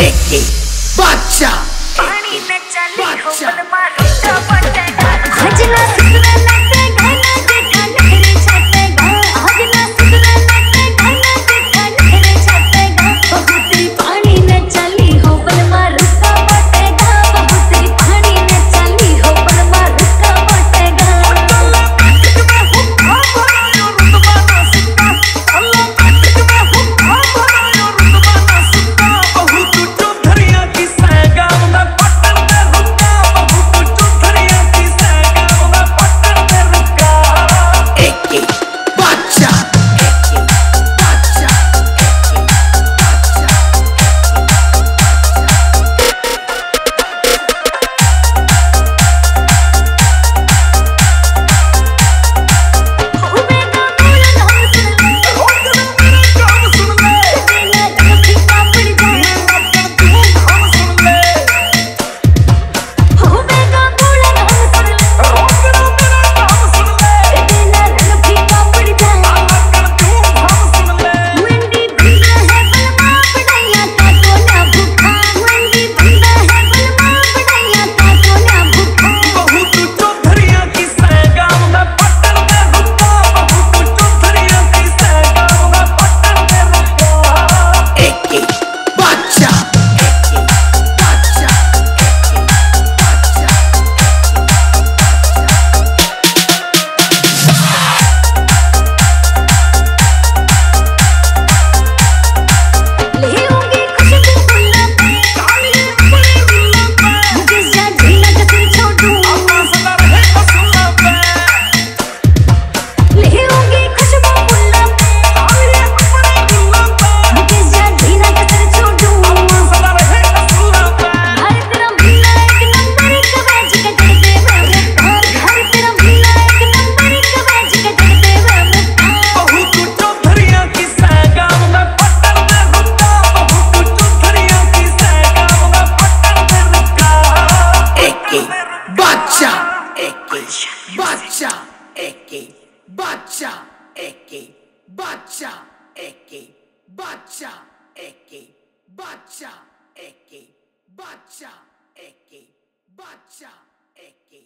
Icky, Bacha, Bacha. বাচ্চা একে বাচ্চা একে বাচ্চা একে বাচ্চা একে বাচ্চা একে বাচ্চা একে বাচ্চা একে বাচ্চা একে